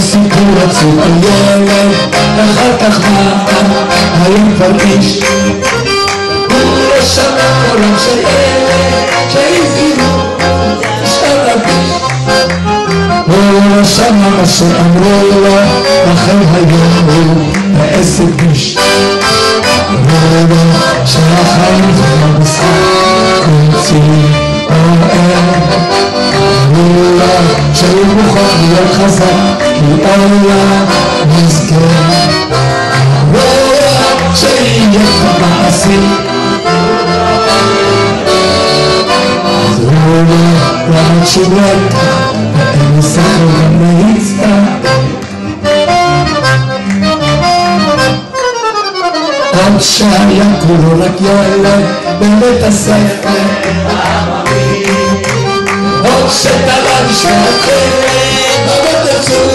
سكرة أيامك أخذت أخذت هاي فرقش كل الشمال شيئك شايفينه شربش هو الشمال شرقم رولا أخذها يوم بأسك بيش رولا شاخر خمسة كنتي رولا شايف مخاطر الخزن ביש. הוא יודע שהחיים זה לא משחק, רוצים אוהב. הוא יודע שהוא מוכרח להיות חזק, כי עולם מסכן. הוא יודע שיהיה לך מעשים. אז הוא אומר, למה תשובת, ואין לי שכל גם להצטער. עוד שהיה כולו רק ילד בבית הספר עוד שתלם שעקרת בבית הצור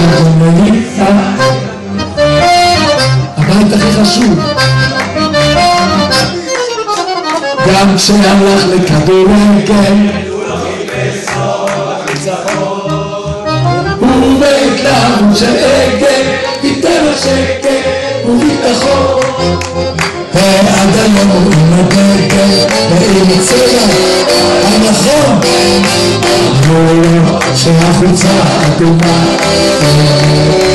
חשוב, הבית הכי חשוב. גם כשהלך לכדורגל, הוא בהתלהבות של עגל, פיתר השקט וביטחון. ועד היום הוא נוגע, ואם יצא הנכון, se ajusta a tu mano.